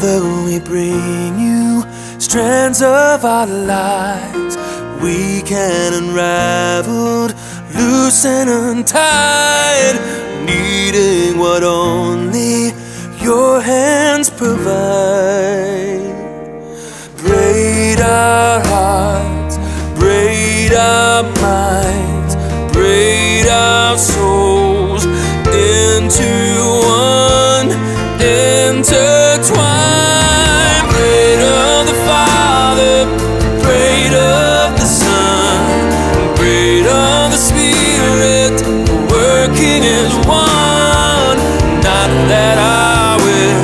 Father, we bring you strands of our lives. We can unraveled, loose and untied, needing what only your hands provide. Braid our hearts, braid our minds, braid our souls into one, intertwine. Working as one. Not that I will,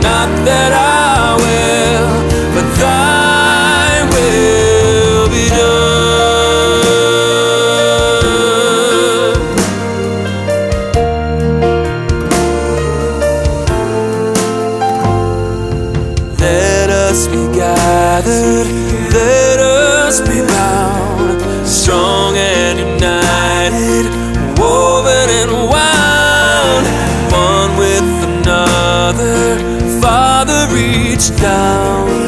not that I will, but Thy will be done. Let us be gathered, let us be bound, strong and united, reach down.